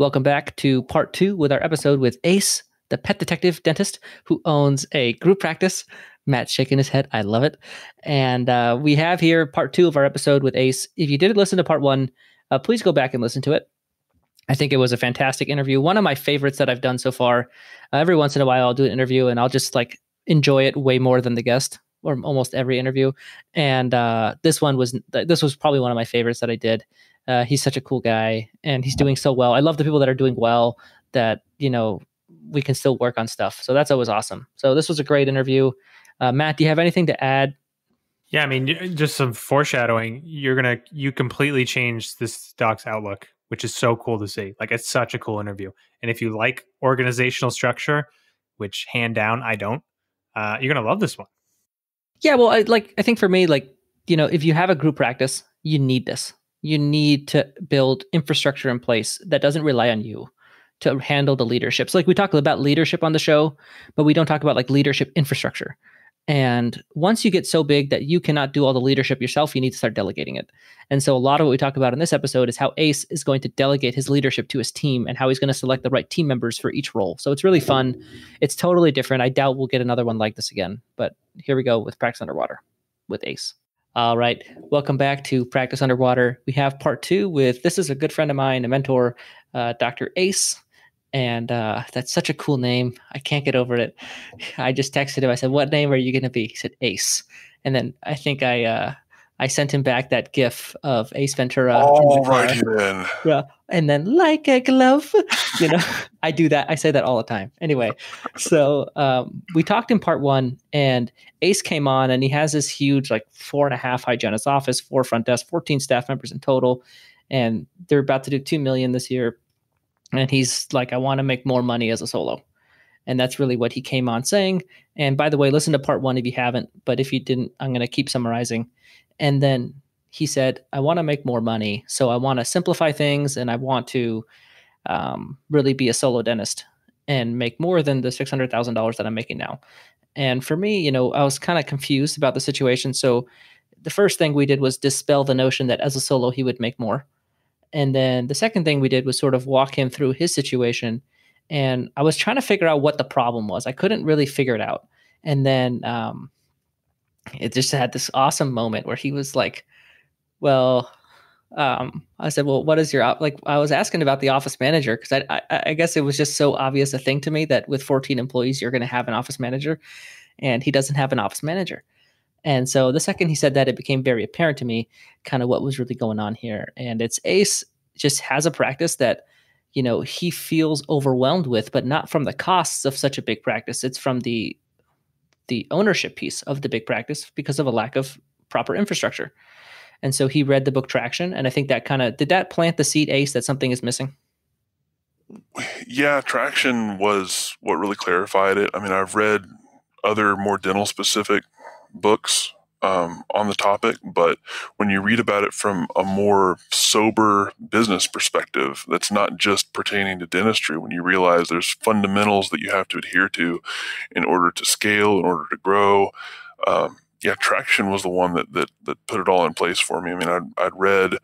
Welcome back to part two with our episode with Ace, the pet detective dentist who owns a group practice. Matt's shaking his head. I love it. And uh, we have here part two of our episode with Ace. If you didn't listen to part one, uh, please go back and listen to it. I think it was a fantastic interview. One of my favorites that I've done so far. Uh, every once in a while, I'll do an interview and I'll just like enjoy it way more than the guest or almost every interview. And uh, this one was this was probably one of my favorites that I did. Uh, he's such a cool guy and he's doing so well. I love the people that are doing well that you know we can still work on stuff. So that's always awesome. So this was a great interview. Uh, Matt, do you have anything to add? Yeah, I mean, just some foreshadowing. You're gonna you completely change this doc's outlook, which is so cool to see. Like it's such a cool interview. And if you like organizational structure, which hand down I don't, uh, you're gonna love this one. Yeah, well, I, like I think for me, like you know, if you have a group practice, you need this. You need to build infrastructure in place that doesn't rely on you to handle the leadership. So like we talk about leadership on the show, but we don't talk about like leadership infrastructure. And once you get so big that you cannot do all the leadership yourself, you need to start delegating it. And so a lot of what we talk about in this episode is how Ace is going to delegate his leadership to his team and how he's going to select the right team members for each role. So it's really fun. It's totally different. I doubt we'll get another one like this again, but here we go with Practice Underwater with Ace. All right. Welcome back to Practice Underwater. We have part two with this is a good friend of mine, a mentor, uh, Dr. Ace and uh, that's such a cool name. I can't get over it. I just texted him. I said, "What name are you going to be?" He said, "Ace." And then I think I uh, I sent him back that GIF of Ace Ventura. All right then. Yeah, and then like a glove. you know, I do that. I say that all the time. Anyway, so um, we talked in part one, and Ace came on, and he has this huge, like four and a half hygienist office, four front desk, fourteen staff members in total, and they're about to do two million this year and he's like, I want to make more money as a solo. And that's really what he came on saying. And by the way, listen to part one if you haven't, but if you didn't, I'm going to keep summarizing. And then he said, I want to make more money. So I want to simplify things and I want to um, really be a solo dentist and make more than the $600,000 that I'm making now. And for me, you know, I was kind of confused about the situation. So the first thing we did was dispel the notion that as a solo, he would make more. And then the second thing we did was sort of walk him through his situation. And I was trying to figure out what the problem was. I couldn't really figure it out. And then um, it just had this awesome moment where he was like, well, um, I said, well, what is your, op-? like, I was asking about the office manager because I, I, I guess it was just so obvious a thing to me that with 14 employees, you're going to have an office manager and he doesn't have an office manager. And so the second he said that, it became very apparent to me kind of what was really going on here. And it's Ace just has a practice that, you know, he feels overwhelmed with, but not from the costs of such a big practice. It's from the the ownership piece of the big practice because of a lack of proper infrastructure. And so he read the book Traction, and I think that kind of did that plant the seed, Ace, that something is missing. Yeah, Traction was what really clarified it. I mean, I've read other more dental specific books um, on the topic, but when you read about it from a more sober business perspective, that's not just pertaining to dentistry, when you realize there's fundamentals that you have to adhere to in order to scale, in order to grow. Um, yeah, traction was the one that, that that put it all in place for me. I mean, I'd, I'd read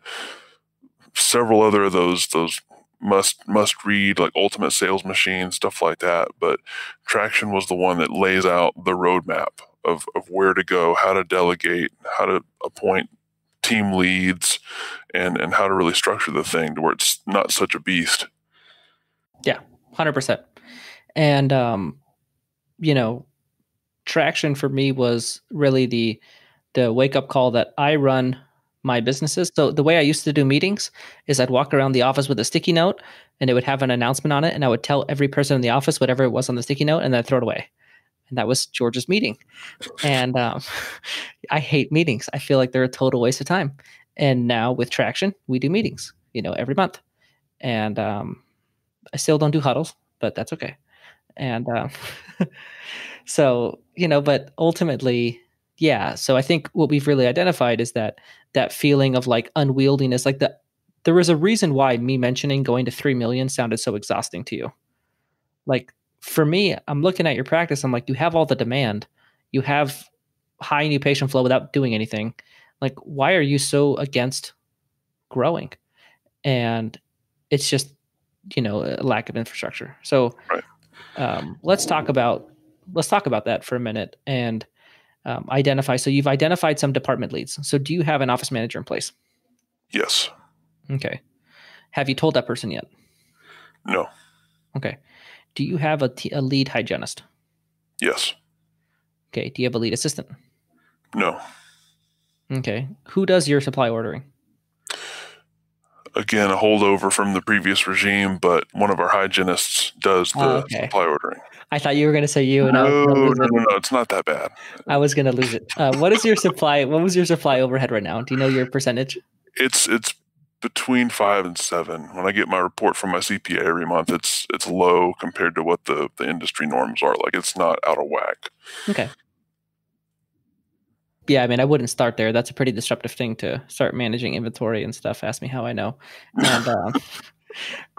several other of those those must must read like ultimate sales machine stuff like that but traction was the one that lays out the roadmap of, of where to go, how to delegate, how to appoint team leads, and, and how to really structure the thing to where it's not such a beast. Yeah, 100%. And, um, you know, traction for me was really the the wake up call that I run my businesses. So the way I used to do meetings is I'd walk around the office with a sticky note and it would have an announcement on it and I would tell every person in the office whatever it was on the sticky note and then I'd throw it away and that was George's meeting. And um, I hate meetings. I feel like they're a total waste of time. And now with Traction, we do meetings, you know, every month. And um, I still don't do huddles, but that's okay. And um, so, you know, but ultimately, yeah. So I think what we've really identified is that that feeling of like unwieldiness, like the there was a reason why me mentioning going to three million sounded so exhausting to you. Like for me, I'm looking at your practice. I'm like, you have all the demand, you have high new patient flow without doing anything. Like, why are you so against growing? And it's just you know a lack of infrastructure. So Right. um, let's talk about let's talk about that for a minute and um, identify. So you've identified some department leads. So do you have an office manager in place? Yes. Okay. Have you told that person yet? No. Okay. Do you have a, t- a lead hygienist? Yes. Okay. Do you have a lead assistant? No. Okay. Who does your supply ordering? Again, a holdover from the previous regime, but one of our hygienists does the Oh, okay. supply ordering. I thought you were going to say you, and I was No, no, no, no, it's not that bad. I was going to lose it. Uh, what is your supply? What was your supply overhead right now? Do you know your percentage? It's it's between five and seven. When I get my report from my CPA every month, it's it's low compared to what the the industry norms are. Like it's not out of whack. Okay. Yeah, I mean, I wouldn't start there. That's a pretty disruptive thing to start managing inventory and stuff. Ask me how I know. And um,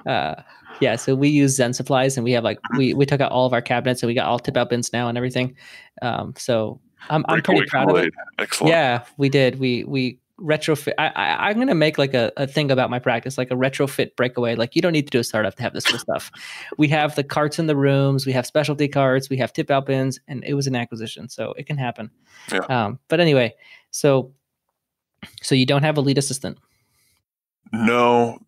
uh, yeah, so we use Zen supplies, and we have like we we took out all of our cabinets, and we got all tip out bins now and everything. Um, so I'm I'm pretty proud of it. Excellent. Yeah, we did. We we retrofit. I, I I'm gonna make like a, a thing about my practice, like a retrofit breakaway. Like you don't need to do a startup to have this cool stuff. We have the carts in the rooms. We have specialty carts. We have tip out bins, and it was an acquisition, so it can happen. Yeah. Um, but anyway, so so you don't have a lead assistant. No,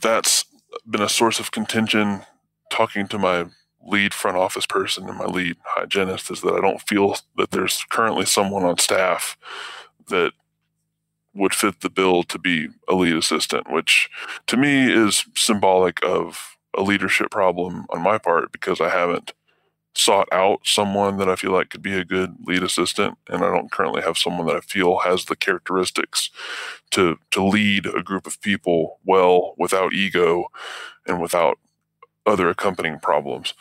that's been a source of contention talking to my lead front office person and my lead hygienist is that I don't feel that there's currently someone on staff that would fit the bill to be a lead assistant, which to me is symbolic of a leadership problem on my part because I haven't sought out someone that I feel like could be a good lead assistant and I don't currently have someone that I feel has the characteristics to to lead a group of people well without ego and without other accompanying problems.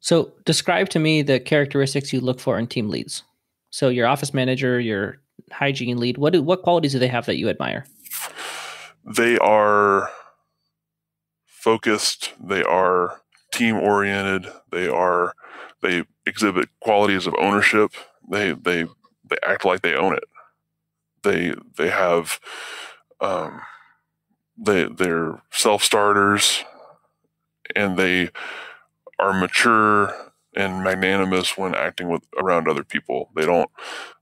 So describe to me the characteristics you look for in team leads. So your office manager, your hygiene lead. What do what qualities do they have that you admire? They are focused, they are team oriented, they are they exhibit qualities of ownership. They they they act like they own it. They they have um they they're self starters and they are mature and magnanimous when acting with around other people. They don't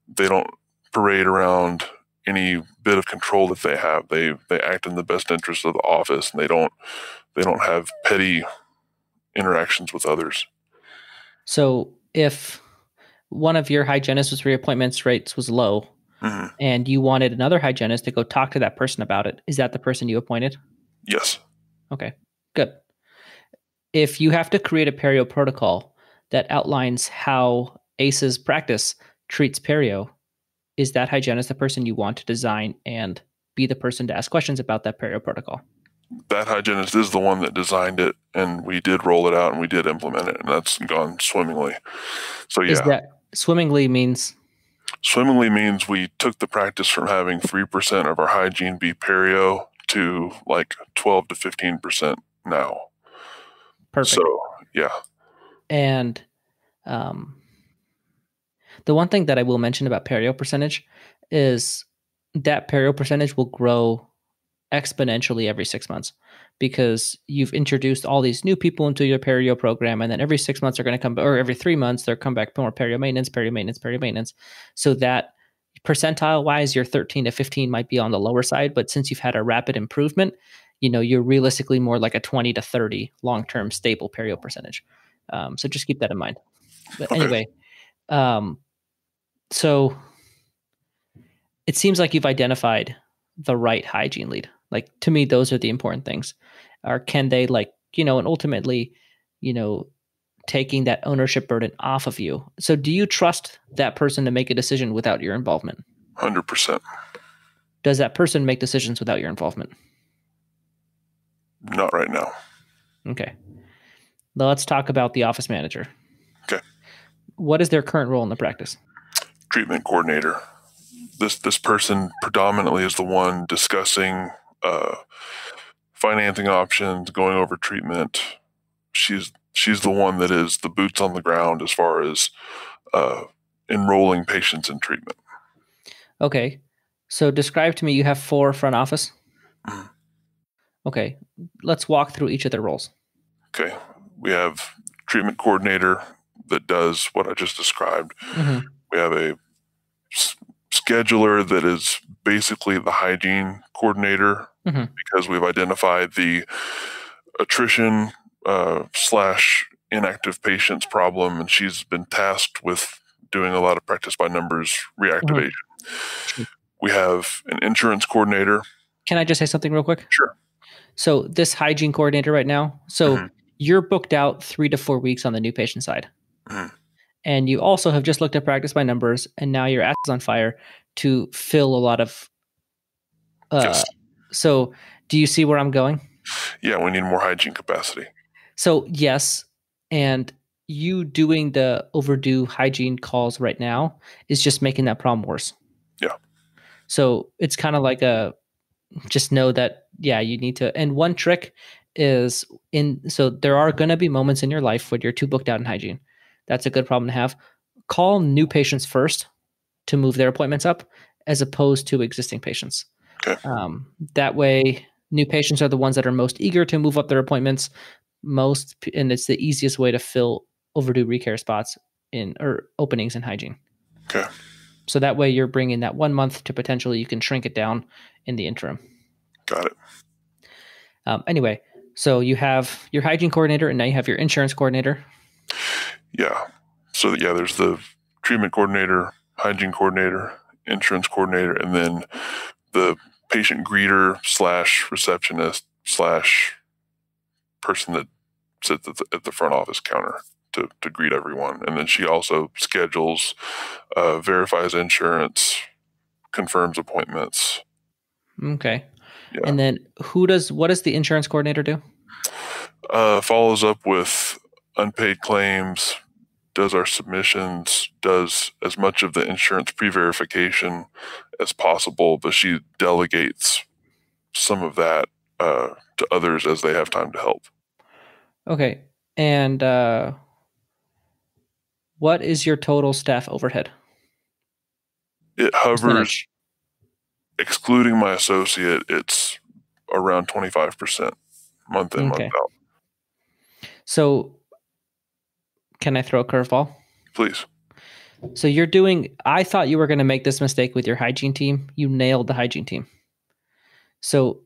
they don't parade around any bit of control that they have. They they act in the best interest of the office and they don't they don't have petty interactions with others. So if one of your hygienist was reappointments rates was low Mhm. and you wanted another hygienist to go talk to that person about it, is that the person you appointed? Yes. Okay, good. If you have to create a perio protocol that outlines how ACE's practice treats perio, is that hygienist the person you want to design and be the person to ask questions about that perio protocol? That hygienist is the one that designed it and we did roll it out and we did implement it and that's gone swimmingly. So yeah. Is that swimmingly means Swimmingly means we took the practice from having 3% of our hygiene be perio to like 12 to 15% now. perfect? So, yeah. And um, the one thing that I will mention about perio percentage is that perio percentage will grow exponentially every six months because you've introduced all these new people into your perio program, and then every six months they're going to come, or every three months they're come back more perio maintenance, perio maintenance, perio maintenance, so that percentile wise, your 13 to 15 might be on the lower side, but since you've had a rapid improvement, you know you're realistically more like a 20 to 30 long term stable perio percentage. Um, so just keep that in mind. But Okay. anyway, um, so it seems like you've identified the right hygiene lead. Like to me, those are the important things. Or can they like you know, and ultimately, you know, taking that ownership burden off of you. So do you trust that person to make a decision without your involvement? 100%. Does that person make decisions without your involvement? Not right now. Okay. Now let's talk about the office manager. Okay. What is their current role in the practice? Treatment coordinator. This this person predominantly is the one discussing uh, financing options, going over treatment. She's she's the one that is the boots on the ground as far as uh, enrolling patients in treatment. Okay. So describe to me you have four front office. Mhm. Okay, let's walk through each of their roles. Okay. We have treatment coordinator that does what I just described. Mhm. We have a s- scheduler that is basically the hygiene coordinator Mhm. because we've identified the attrition uh, slash inactive patients problem, and she's been tasked with doing a lot of practice by numbers reactivation. Sure. We have an insurance coordinator. Can I just say something real quick? Sure. So this hygiene coordinator right now, so Mhm. you're booked out three to four weeks on the new patient side. Mhm. And you also have just looked at practice by numbers, and now your ass is on fire to fill a lot of. Uh, Yes. So, do you see where I'm going? Yeah, we need more hygiene capacity. So, yes. And you doing the overdue hygiene calls right now is just making that problem worse. Yeah. So, it's kind of like a just know that, yeah, you need to. And one trick is in, so there are going to be moments in your life when you're too booked out in hygiene. That's a good problem to have. Call new patients first to move their appointments up as opposed to existing patients. Okay. Um, that way, new patients are the ones that are most eager to move up their appointments most and it's the easiest way to fill overdue recare spots in or openings in hygiene Okay. so that way you're bringing that one month to potentially you can shrink it down in the interim Got it. um, anyway so you have your hygiene coordinator and now you have your insurance coordinator Yeah. So yeah, there's the treatment coordinator, hygiene coordinator, insurance coordinator, and then the patient greeter slash receptionist slash person that sits at the, at the front office counter to, to greet everyone. And then she also schedules, uh, verifies insurance, confirms appointments. okay Yeah. and then who does what does the insurance coordinator do uh, follows up with unpaid claims, does our submissions, does as much of the insurance pre verification as possible, but she delegates some of that uh, to others as they have time to help. okay and uh, what is your total staff overhead It hovers, excluding my associate, it's around 25% month in, Okay. month out. so can i throw a curveball Please. So you're doing I thought you were going to make this mistake with your hygiene team. You nailed the hygiene team. So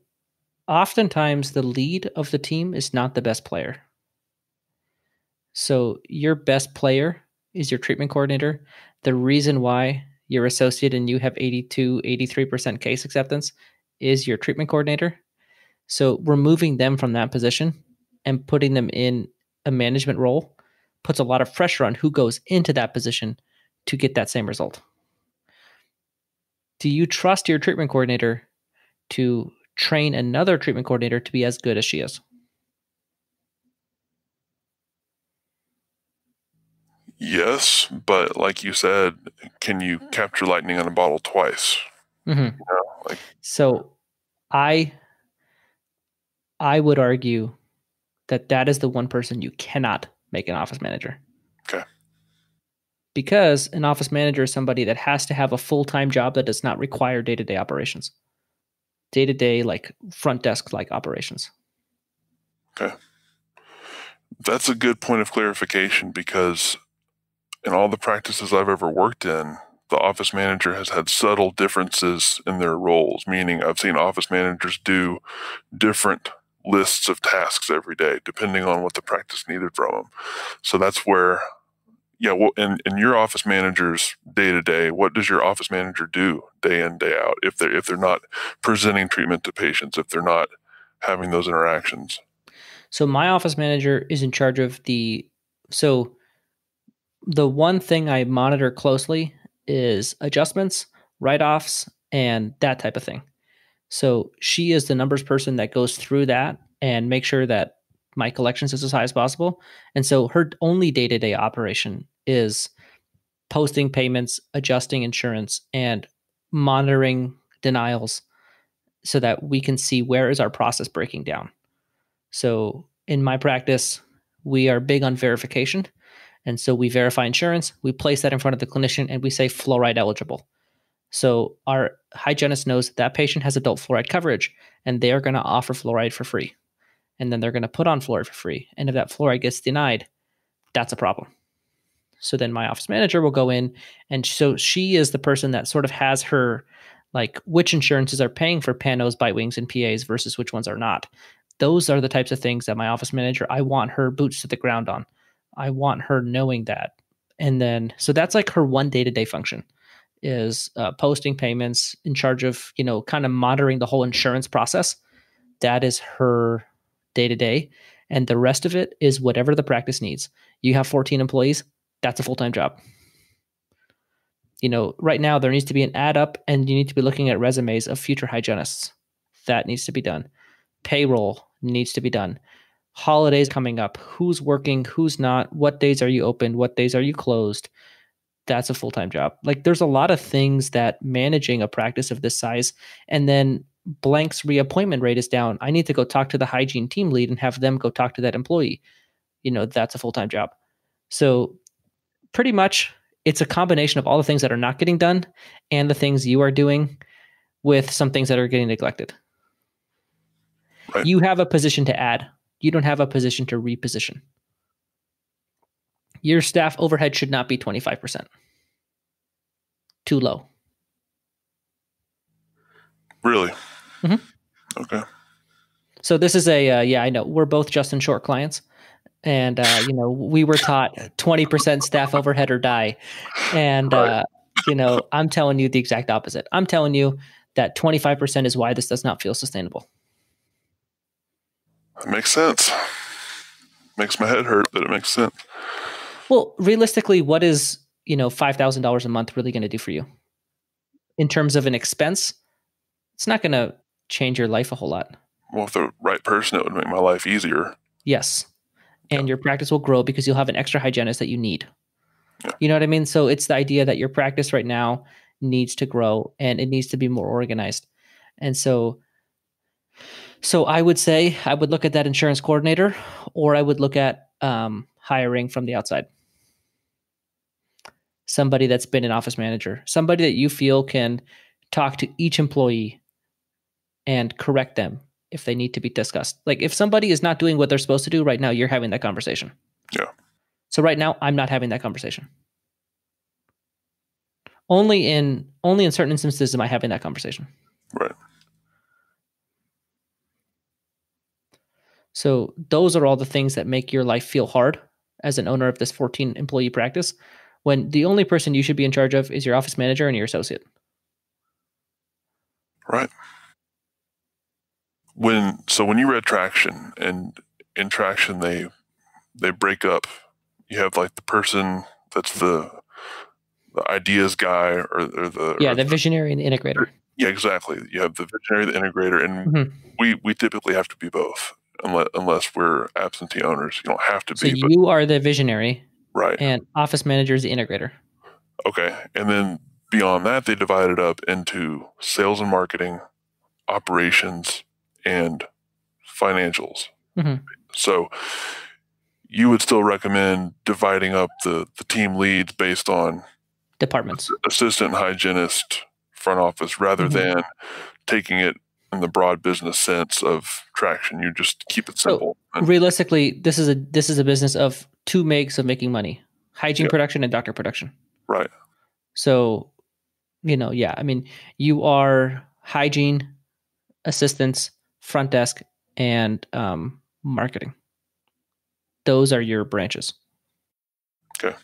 oftentimes the lead of the team is not the best player. So your best player is your treatment coordinator. The reason why your associate and you have 82 83% case acceptance is your treatment coordinator. So removing them from that position and putting them in a management role puts a lot of pressure on who goes into that position to get that same result. Do you trust your treatment coordinator to train another treatment coordinator to be as good as she is? Yes, but like you said, can you capture lightning in a bottle twice? Mm-hmm. like- so, I I would argue that that is the one person you cannot make an office manager. Okay. Because an office manager is somebody that has to have a full time job that does not require day to day operations, day to day like front desk like operations. Okay. That's a good point of clarification because in all the practices I've ever worked in, the office manager has had subtle differences in their roles, meaning I've seen office managers do different lists of tasks every day, depending on what the practice needed from them. So that's where, yeah, well, in, in your office manager's day to day, what does your office manager do day in, day out if they're, if they're not presenting treatment to patients, if they're not having those interactions? So my office manager is in charge of the so the one thing I monitor closely is adjustments, write-offs, and that type of thing. So she is the numbers person that goes through that and make sure that my collections is as high as possible. And so her only day-to-day operation is posting payments, adjusting insurance, and monitoring denials so that we can see where is our process breaking down. So in my practice, we are big on verification. And so we verify insurance, we place that in front of the clinician, and we say fluoride eligible. So our hygienist knows that, that patient has adult fluoride coverage and they are going to offer fluoride for free. And then they're going to put on fluoride for free. And if that fluoride gets denied, that's a problem. So then my office manager will go in and so she is the person that sort of has her like which insurances are paying for panos, bite wings, and PAs versus which ones are not. Those are the types of things that my office manager, I want her boots to the ground on. I want her knowing that. And then, so that's like her one day to day function is uh, posting payments in charge of, you know, kind of monitoring the whole insurance process. That is her day to day. And the rest of it is whatever the practice needs. You have 14 employees, that's a full time job you know, right now there needs to be an ad up and you need to be looking at resumes of future hygienists. That needs to be done. Payroll needs to be done. Holidays coming up. Who's working? Who's not? What days are you open? What days are you closed? That's a full time job. Like there's a lot of things that managing a practice of this size and then blank's reappointment rate is down. I need to go talk to the hygiene team lead and have them go talk to that employee. You know, that's a full time job. So pretty much it's a combination of all the things that are not getting done and the things you are doing with some things that are getting neglected. Right. You have a position to add. You don't have a position to reposition. Your staff overhead should not be 25%. Too low. Really? Mm-hmm. Okay. So this is a uh, yeah, I know. We're both Justin Short clients and uh, you know we were taught 20% staff overhead or die and uh, you know i'm telling you the exact opposite i'm telling you that 25% is why this does not feel sustainable that makes sense makes my head hurt but it makes sense well realistically what is you know $5000 a month really going to do for you in terms of an expense it's not going to change your life a whole lot well if the right person it would make my life easier yes and your practice will grow because you'll have an extra hygienist that you need. Yeah. You know what I mean? So it's the idea that your practice right now needs to grow and it needs to be more organized. And so so I would say I would look at that insurance coordinator or I would look at um, hiring from the outside. Somebody that's been an office manager, somebody that you feel can talk to each employee and correct them if they need to be discussed. Like if somebody is not doing what they're supposed to do right now, you're having that conversation. Yeah. So right now, I'm not having that conversation. Only in only in certain instances am I having that conversation. Right. So those are all the things that make your life feel hard as an owner of this 14 employee practice when the only person you should be in charge of is your office manager and your associate. Right when so when you read traction and in traction they they break up you have like the person that's the the ideas guy or, or the yeah or the, visionary and the integrator yeah exactly you have the visionary the integrator and mm-hmm. we we typically have to be both unless unless we're absentee owners you don't have to so be you are the visionary right and office manager is the integrator okay and then beyond that they divide it up into sales and marketing operations and financials. Mm-hmm. So you would still recommend dividing up the, the team leads based on departments, assistant hygienist, front office, rather mm-hmm. than taking it in the broad business sense of traction. You just keep it simple. So realistically, this is a this is a business of two makes of making money: hygiene yep. production and doctor production. Right. So, you know, yeah, I mean, you are hygiene assistants front desk, and um, marketing. Those are your branches. Okay.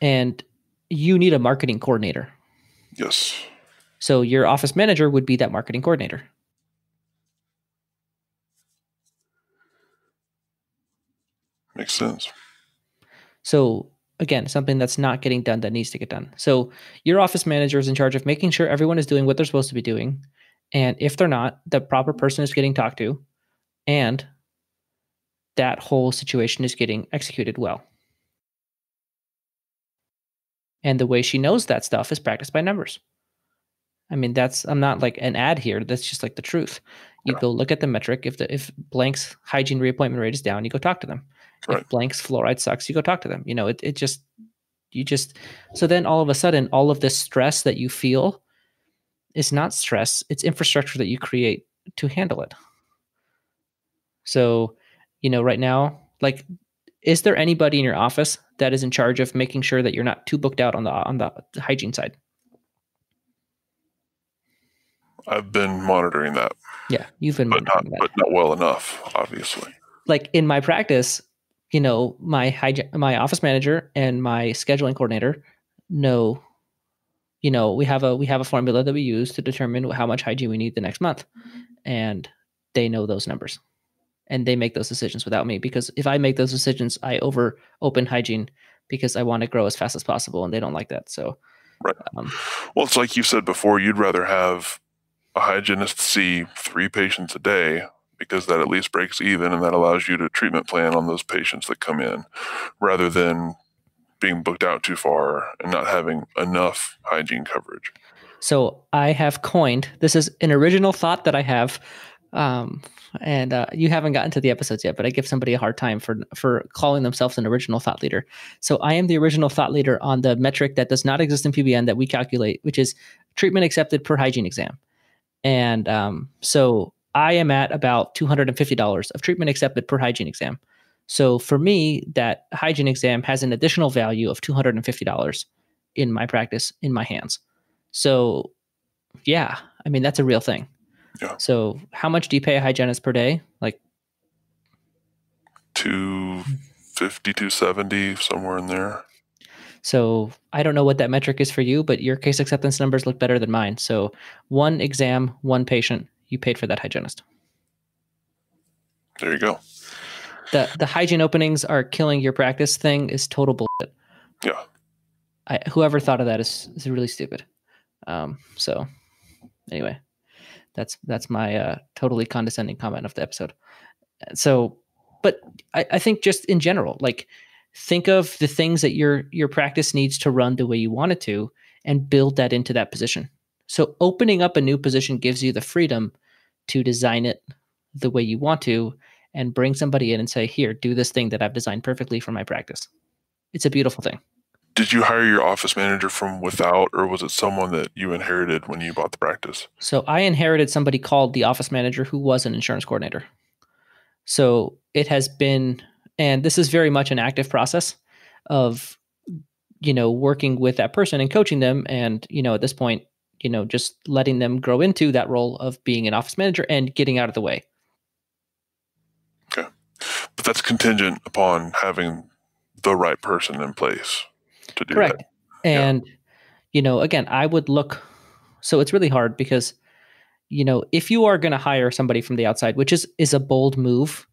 And you need a marketing coordinator. Yes. So your office manager would be that marketing coordinator. Makes sense. So again, something that's not getting done that needs to get done. So your office manager is in charge of making sure everyone is doing what they're supposed to be doing, and if they're not, the proper person is getting talked to and that whole situation is getting executed well. And the way she knows that stuff is Practice by Numbers. I mean, that's I'm not like an ad here. That's just like the truth. You go look at the metric. If the if blank's hygiene reappointment rate is down, you go talk to them. Right. If blank's fluoride sucks, you go talk to them. You know, it it just you just so then all of a sudden all of this stress that you feel is not stress, it's infrastructure that you create to handle it. So, you know, right now, like is there anybody in your office that is in charge of making sure that you're not too booked out on the on the hygiene side? I've been monitoring that. Yeah, you've been but not that. but not well enough, obviously. Like in my practice, you know, my my office manager and my scheduling coordinator know you know, we have a we have a formula that we use to determine how much hygiene we need the next month. And they know those numbers. And they make those decisions without me because if I make those decisions, I over open hygiene because I want to grow as fast as possible and they don't like that. So Right. um, Well, it's like you said before, you'd rather have a hygienist see three patients a day because that at least breaks even and that allows you to treatment plan on those patients that come in rather than being booked out too far and not having enough hygiene coverage. So I have coined this is an original thought that I have, um, and uh, you haven't gotten to the episodes yet, but I give somebody a hard time for for calling themselves an original thought leader. So I am the original thought leader on the metric that does not exist in PBN that we calculate, which is treatment accepted per hygiene exam, and um, so I am at about two hundred and fifty dollars of treatment accepted per hygiene exam. So for me, that hygiene exam has an additional value of two hundred and fifty dollars in my practice in my hands. So, yeah, I mean that's a real thing. Yeah. So, how much do you pay a hygienist per day? Like, 250, 270, somewhere in there. So I don't know what that metric is for you, but your case acceptance numbers look better than mine. So, one exam, one patient, you paid for that hygienist. There you go. The the hygiene openings are killing your practice thing is total bullshit. Yeah. I, whoever thought of that is, is really stupid. Um, so anyway, that's that's my uh, totally condescending comment of the episode. So, but I, I think just in general, like think of the things that your your practice needs to run the way you want it to, and build that into that position. So opening up a new position gives you the freedom to design it the way you want to, and bring somebody in and say, "Here, do this thing that I've designed perfectly for my practice." It's a beautiful thing. Did you hire your office manager from without, or was it someone that you inherited when you bought the practice? So I inherited somebody called the office manager who was an insurance coordinator. So it has been, and this is very much an active process of, you know, working with that person and coaching them. And, you know, at this point, you know, just letting them grow into that role of being an office manager and getting out of the way. Okay. But that's contingent upon having the right person in place to do Correct. that. And, you know, again, I would look, so it's really hard because, you know, if you are going to hire somebody from the outside, which is is a bold move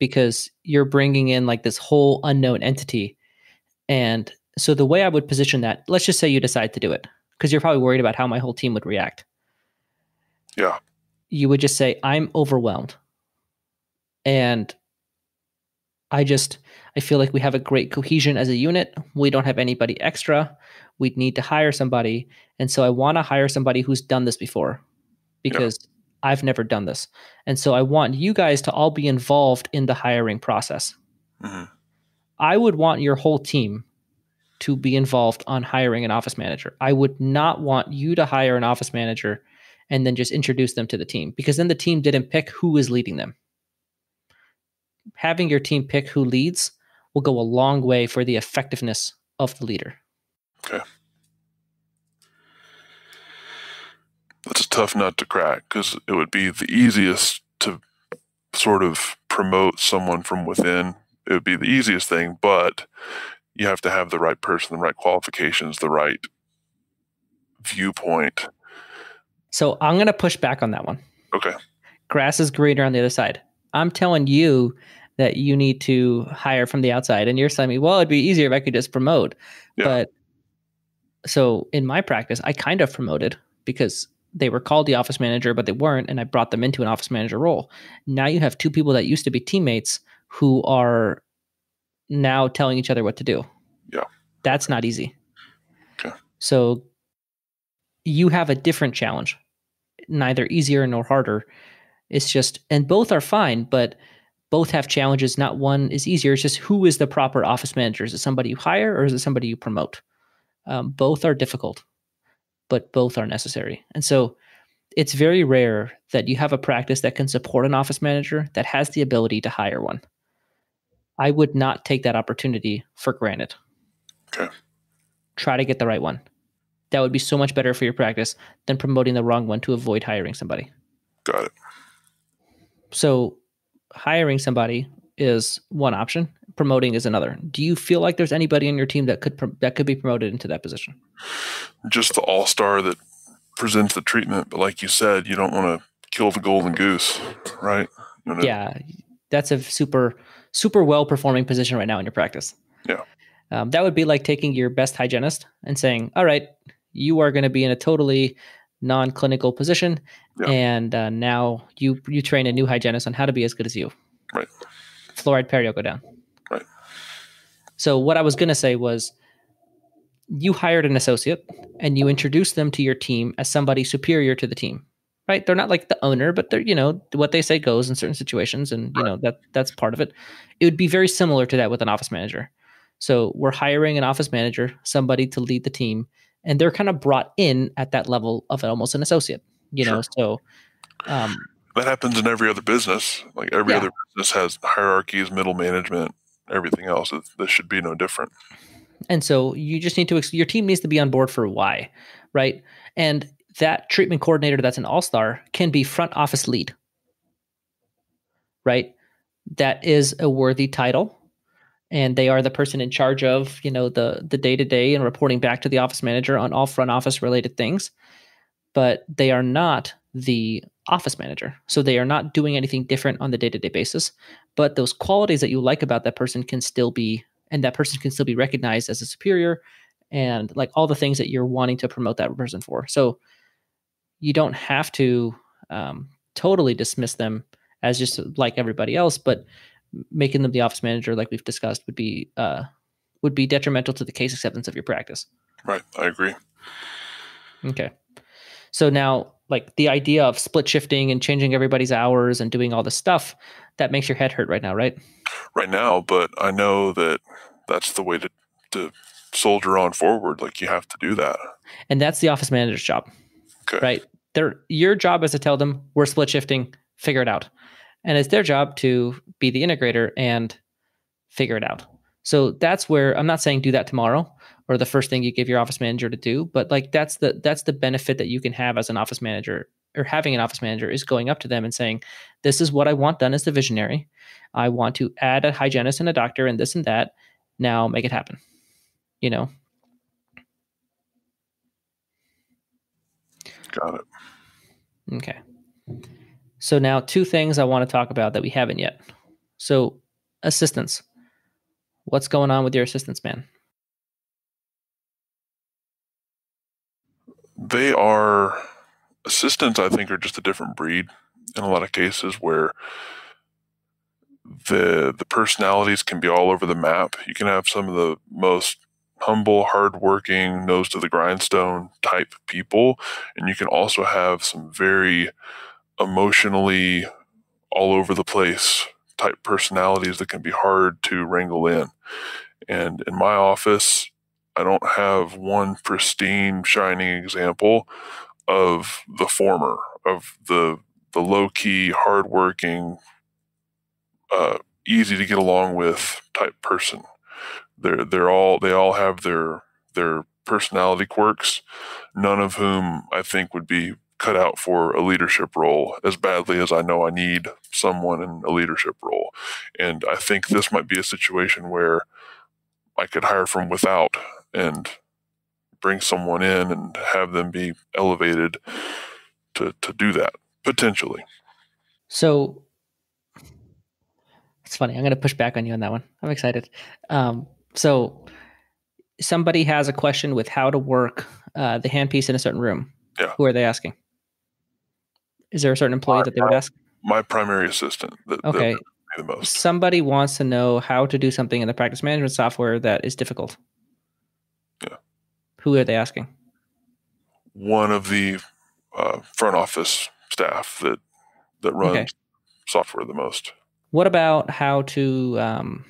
because you're bringing in like this whole unknown entity. And so the way I would position that, let's just say you decide to do it because you're probably worried about how my whole team would react. Yeah. You would just say, I'm overwhelmed. And I just, I feel like we have a great cohesion as a unit. We don't have anybody extra. We'd need to hire somebody. And so I want to hire somebody who's done this before because I've never done this. And so I want you guys to all be involved in the hiring process. hmm I would want your whole team to be involved on hiring an office manager. I would not want you to hire an office manager and then just introduce them to the team because then the team didn't pick who is leading them. Having your team pick who leads will go a long way for the effectiveness of the leader. That's a tough nut to crack because it would be the easiest to sort of promote someone from within. It would be the easiest thing, but you have to have the right person, the right qualifications, the right viewpoint. So I'm going to push back on that one. Okay. Grass is greener on the other side. I'm telling you that you need to hire from the outside. And you're telling me, well, it'd be easier if I could just promote. Yeah. But so in my practice, I kind of promoted because they were called the office manager, but they weren't. And I brought them into an office manager role. Now you have two people that used to be teammates who are now telling each other what to do. Yeah. That's not easy. Okay. So you have a different challenge, neither easier nor harder. It's just, and both are fine, but both have challenges. Not one is easier. It's just who is the proper office manager? Is it somebody you hire or is it somebody you promote? Um, both are difficult, but both are necessary. And so it's very rare that you have a practice that can support an office manager that has the ability to hire one. I would not take that opportunity for granted. Okay. Try to get the right one. That would be so much better for your practice than promoting the wrong one to avoid hiring somebody. Got it. So, hiring somebody is one option, promoting is another. Do you feel like there's anybody in your team that could that could be promoted into that position? Just the all star that presents the treatment, but like you said, you don't want to kill the golden goose, right? You know? Yeah, that's a super super well performing position right now in your practice. Yeah. Um, that would be like taking your best hygienist and saying, "All right, you are going to be in a totally non-clinical position, Yeah. and uh, now you you train a new hygienist on how to be as good as you." Right. Fluoride perio go down. Right. So what I was going to say was, you hired an associate and you introduced them to your team as somebody superior to the team. Right? They're not like the owner, but they're you know what they say goes in certain situations, and you know that that's part of it. It would be very similar to that with an office manager. So we're hiring an office manager, somebody to lead the team, and they're kind of brought in at that level of almost an associate. You know, so um, That happens in every other business. Like every Yeah. other business has hierarchies, middle management, everything else. This should be no different. And so you just need to, your team needs to be on board for why, right? And that treatment coordinator that's an all star can be front office lead, right? That is a worthy title. And they are the person in charge of, you know, the the day to day and reporting back to the office manager on all front office related things. But they are not the office manager. So they are not doing anything different on the day to day basis. But those qualities that you like about that person can still be and that person can still be recognized as a superior and like all the things that you're wanting to promote that person for so you don't have to um, totally dismiss them as just like everybody else but making them the office manager like we've discussed would be uh, would be detrimental to the case acceptance of your practice Right. I agree. okay so now like the idea of split shifting and changing everybody's hours and doing all this stuff that makes your head hurt right now right Right now, but I know that that's the way to, to soldier on forward. Like you have to do that. and that's the office manager's job Okay. right their your job is to tell them we're split shifting figure it out and it's their job to be the integrator and figure it out so that's where i'm not saying do that tomorrow or the first thing you give your office manager to do but like that's the that's the benefit that you can have as an office manager or having an office manager is going up to them and saying this is what i want done as the visionary i want to add a hygienist and a doctor and this and that now make it happen you know Got it. Okay. So now two things I want to talk about that we haven't yet. So assistance What's going on with your assistance man? They are assistants, I think, are just a different breed in a lot of cases where the the personalities can be all over the map. You can have some of the most humble, hardworking, nose to the grindstone type people, and you can also have some very emotionally all over the place type personalities that can be hard to wrangle in. And in my office, I don't have one pristine, shining example of the former, of the the low key, hardworking, uh, easy to get along with type person. They're they're all they all have their their personality quirks, none of whom I think would be cut out for a leadership role as badly as I know I need someone in a leadership role. And I think this might be a situation where I could hire from without and bring someone in and have them be elevated to to do that potentially. So it's funny. I'm going to push back on you on that one. I'm excited. Um, so somebody has a question with how to work uh, the handpiece in a certain room. Yeah. Who are they asking? Is there a certain employee My- that they would ask? My primary assistant that, that Okay. be the most. Somebody wants to know how to do something in the practice management software that is difficult. Yeah. Who are they asking? One of the uh, front office staff that that runs Okay. software the most. What about how to um,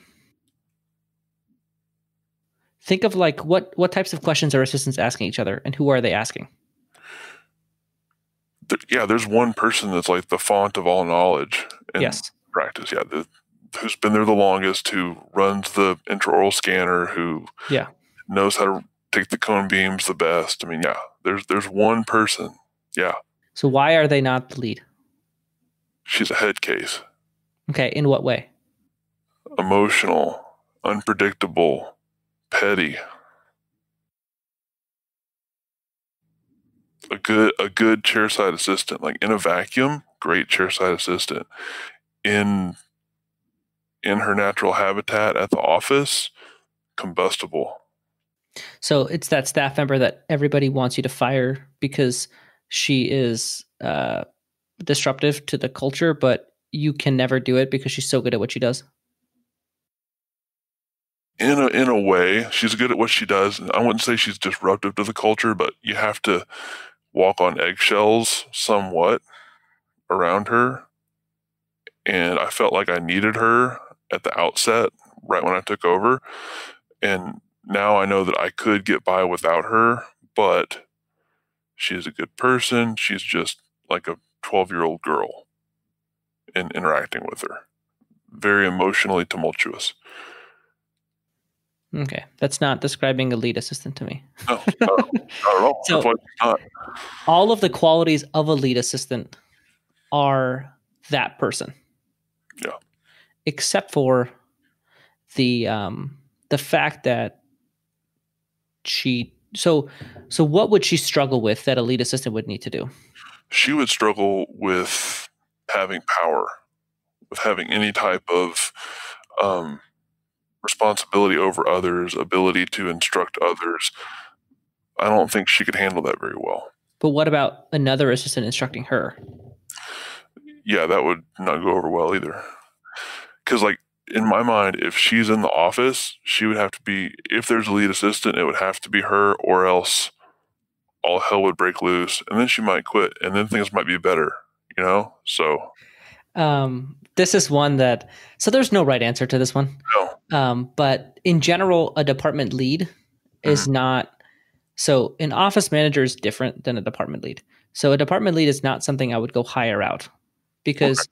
think of like what what types of questions are assistants asking each other, and who are they asking? yeah, there's one person that's like the font of all knowledge in yes. practice. Yeah, the, who's been there the longest, who runs the intraoral scanner, who Yeah. Knows how to take the cone beams the best. I mean, yeah, there's there's one person. Yeah, So why are they not the lead? she's a head case, Okay, in what way? emotional, unpredictable, petty. A good a good chairside assistant, like in a vacuum, great chairside assistant. In in her natural habitat at the office, combustible. So it's that staff member that everybody wants you to fire because she is uh, disruptive to the culture, but you can never do it because she's so good at what she does. in a in a way, she's good at what she does. I wouldn't say she's disruptive to the culture, but you have to walk on eggshells somewhat around her. And I felt like I needed her at the outset, right when I took over. And now I know that I could get by without her, but she's a good person. She's just like a 12 year old girl in interacting with her. Very emotionally tumultuous. Okay, that's not describing a lead assistant to me. No, not, not at all. So- That's why not. All of the qualities of a lead assistant are that person. Yeah. Except for the um the fact that she so so what would she struggle with that a lead assistant would need to do? She would struggle with having power, with having any type of um, responsibility over others, ability to instruct others. I don't think she could handle that very well. But what about another assistant instructing her? Yeah, that would not go over well either. Because, like, in my mind, if she's in the office, she would have to be, if there's a lead assistant, it would have to be her, or else all hell would break loose. And then she might quit, and then things might be better, you know? So, Um, this is one that so there's no right answer to this one. no. Um, but in general, a department lead is not so an office manager is different than a department lead. So a department lead is not something I would go hire out because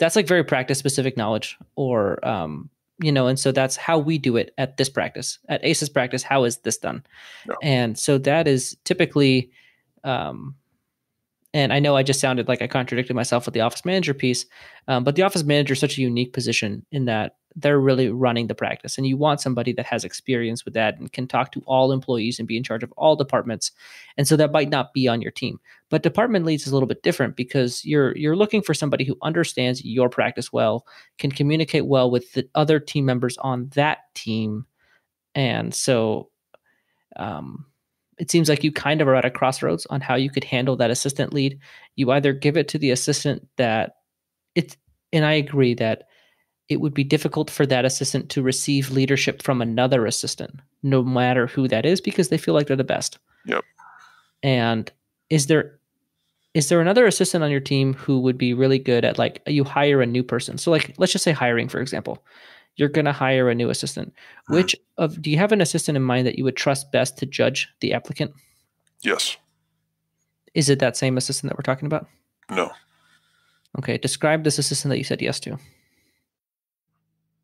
that's like very practice specific knowledge or um, you know, and so that's how we do it at this practice. At ACES practice, how is this done? Yeah. And so that is typically um and I know I just sounded like I contradicted myself with the office manager piece, um, but the office manager is such a unique position in that they're really running the practice, and you want somebody that has experience with that and can talk to all employees and be in charge of all departments. And so that might not be on your team, but department leads is a little bit different because you're you're looking for somebody who understands your practice well, can communicate well with the other team members on that team, and so. Um, it seems like you kind of are at a crossroads on how you could handle that assistant lead. You either give it to the assistant that it's, and I agree that it would be difficult for that assistant to receive leadership from another assistant, no matter who that is, because they feel like they're the best. Yep. And is there is there another assistant on your team who would be really good at like you hire a new person? So like let's just say hiring, for example. You're gonna hire a new assistant. Mhm. Which of do you have an assistant in mind that you would trust best to judge the applicant? Yes. Is it that same assistant that we're talking about? No. Okay, describe this assistant that you said yes to.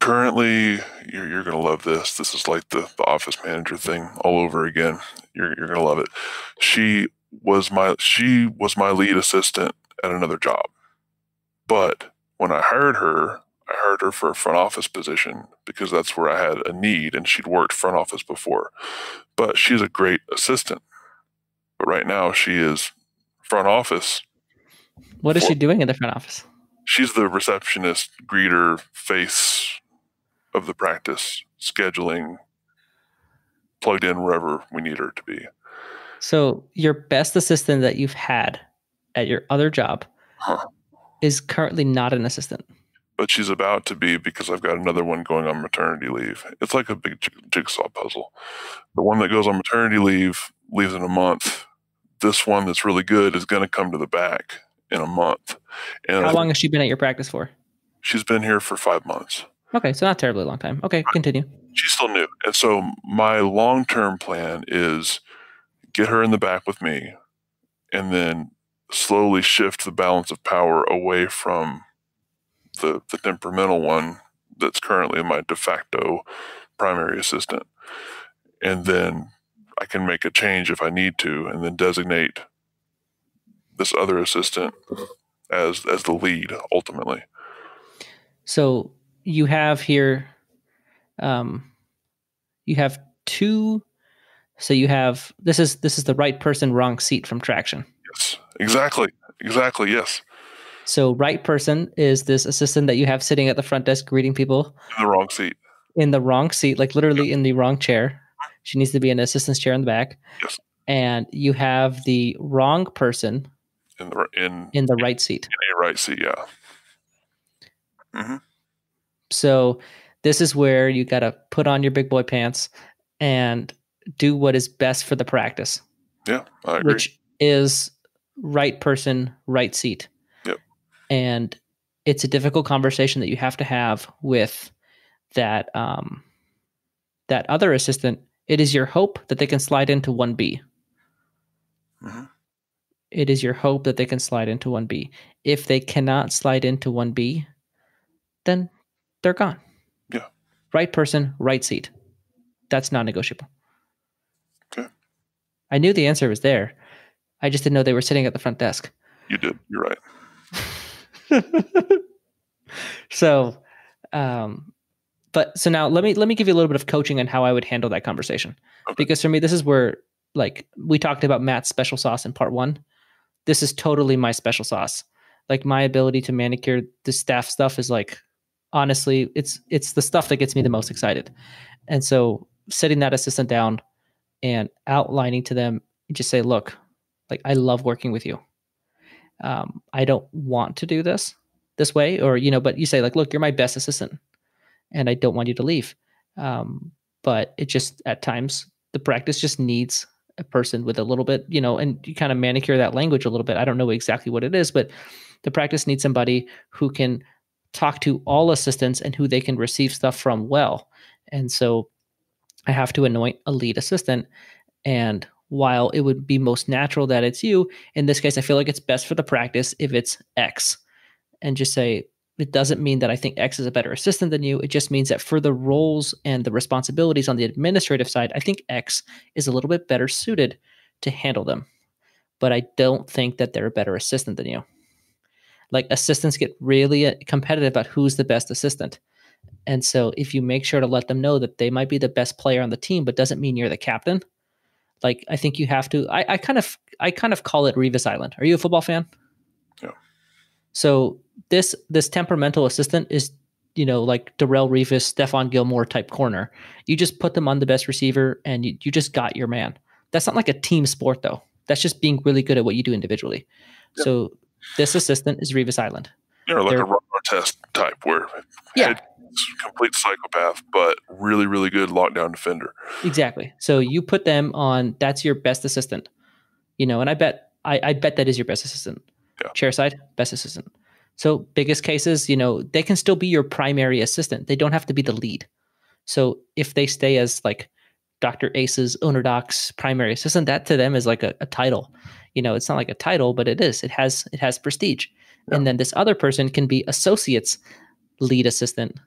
Currently, you're, you're going to love this. This is like the, the office manager thing all over again. You're, you're going to love it. She was my she was my lead assistant at another job. But when I hired her, I hired her for a front office position because that's where I had a need and she'd worked front office before. But she's a great assistant. But right now she is front office What is For- she doing in the front office? she's the receptionist, greeter, face of the practice, scheduling, plugged in wherever we need her to be. So your best assistant that you've had at your other job Huh. is currently not an assistant. But she's about to be because I've got another one going on maternity leave. It's like a big jigsaw puzzle. The one that goes on maternity leave leaves in a month. This one that's really good is going to come to the back in a month. And How long has she been at your practice for? she's been here for five months. Okay, so not terribly long time. Okay, continue. she's still new. And so my long term plan is get her in the back with me and then slowly shift the balance of power away from the the temperamental one that's currently my de facto primary assistant. And then I can make a change if I need to and then designate this other assistant as as the lead ultimately. So you have here um you have two so you have this is this is the right person wrong seat from traction. Yes. Exactly. Exactly. Yes. So right person is this assistant that you have sitting at the front desk greeting people In the wrong seat. in the wrong seat, like literally in the wrong chair. She needs to be in an assistant's chair in the back. Yes. And you have the wrong person In the in, in the right seat. a right seat, yeah. hmm So this is where you got to put on your big boy pants and do what is best for the practice, Yeah, I agree. which is right person, right seat. And it's a difficult conversation that you have to have with that um, that other assistant. It is your hope that they can slide into one B. Mhm. It is your hope that they can slide into one B. If they cannot slide into one B, then they're gone. Yeah. Right person, right seat. That's non-negotiable. Okay. I knew the answer was there. I just didn't know they were sitting at the front desk. You did. You're right. so um but so now let me let me give you a little bit of coaching on how I would handle that conversation. Okay. Because for me this is where like we talked about Matt's special sauce in part 1. This is totally my special sauce. Like my ability to manicure the staff stuff is like honestly it's it's the stuff that gets me the most excited. And so sitting that assistant down and outlining to them just say look like I love working with you. Um, I don't want to do this this way or you know but you say like look you're my best assistant and i don't want you to leave. Um, but it just at times the practice just needs a person with a little bit you know and you kind of manicure that language a little bit. I don't know exactly what it is but the practice needs somebody who can talk to all assistants and who they can receive stuff from well. And so i have to anoint a lead assistant and while it would be most natural that it's you in this case i feel like it's best for the practice if it's x and just say it doesn't mean that I think X is a better assistant than you. It just means that for the roles and the responsibilities on the administrative side, I think X is a little bit better suited to handle them. But I don't think that they're a better assistant than you. Like assistants get really uh, competitive about who's the best assistant. And so if you make sure to let them know that they might be the best player on the team, but doesn't mean you're the captain, like I think you have to I, I kind of I kind of call it Revis Island. Are you a football fan? Yeah. So this this temperamental assistant is you know like Darrelle Revis, Stephon Gilmore type corner. You just put them on the best receiver, and you, you just got your man. That's not like a team sport though. That's just being really good at what you do individually. Yeah. So this assistant is Revis Island. Know, like They're- a test type where Yeah. head- complete psychopath, but really, really good lockdown defender. Exactly. So you put them on. That's your best assistant. You know, and I bet I, I bet that is your best assistant. Yeah. Chair side, best assistant. So biggest cases, you know, they can still be your primary assistant. They don't have to be the lead. So if they stay as like Dr. Ace's owner doc's primary assistant, that to them is like a, a title. You know, it's not like a title, but it is. It has it has prestige. Yeah. And then this other person can be associate's lead assistant.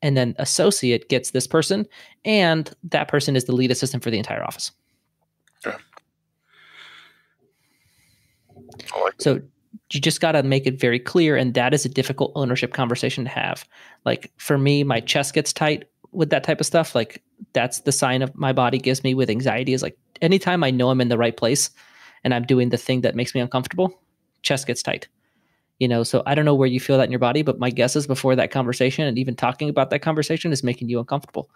And then associate gets this person, and that person is the lead assistant for the entire office. I like. So you just got to make it very clear. And that is a difficult ownership conversation to have. Like for me, my chest gets tight with that type of stuff. Like that's the sign of my body gives me with anxiety is like anytime I know I'm in the right place and I'm doing the thing that makes me uncomfortable, chest gets tight. You know, so I don't know where you feel that in your body, but my guess is before that conversation and even talking about that conversation is making you uncomfortable.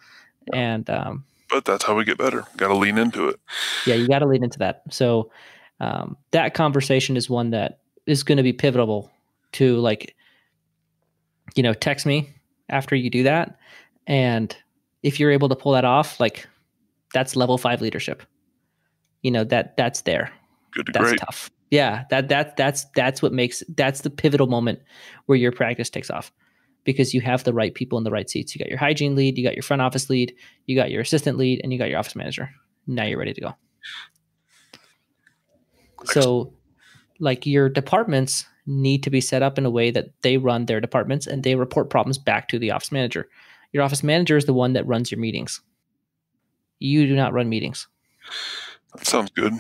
And um, But that's how we get better. Got to lean into it. yeah, you got to lean into that. So um, that conversation is one that is going to be pivotal to like, you know, text me after you do that, and if you're able to pull that off, like that's level five leadership. You know that that's there. Good to That's great. tough. Yeah, that that that's that's what makes that's the pivotal moment where your practice takes off because you have the right people in the right seats. You got your hygiene lead, you got your front office lead, you got your assistant lead, and you got your office manager. Now you're ready to go. So like your departments need to be set up in a way that they run their departments and they report problems back to the office manager. Your office manager is the one that runs your meetings. You do not run meetings. That sounds good.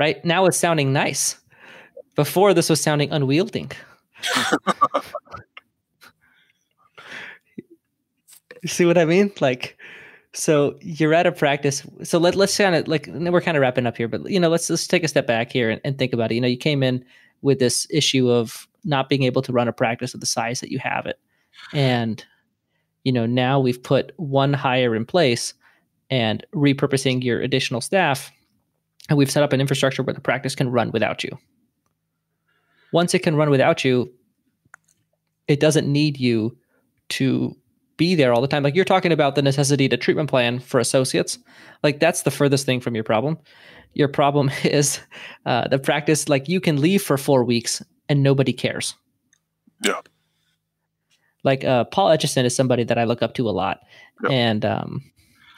Right? Now it's sounding nice. Before this was sounding unwielding. you see what I mean? Like so you're at a practice. So let let's kind of like we're kind of wrapping up here, but you know, let's let's take a step back here and, and think about it. You know, you came in with this issue of not being able to run a practice of the size that you have it. And, you know, now we've put one hire in place and repurposing your additional staff. And we've set up an infrastructure where the practice can run without you. Once it can run without you, it doesn't need you to be there all the time. Like you're talking about the necessity to treatment plan for associates. Like that's the furthest thing from your problem. Your problem is uh, the practice. Like you can leave for four weeks and nobody cares. Yeah. Like uh, Paul Etchison is somebody that I look up to a lot, Yep. and um,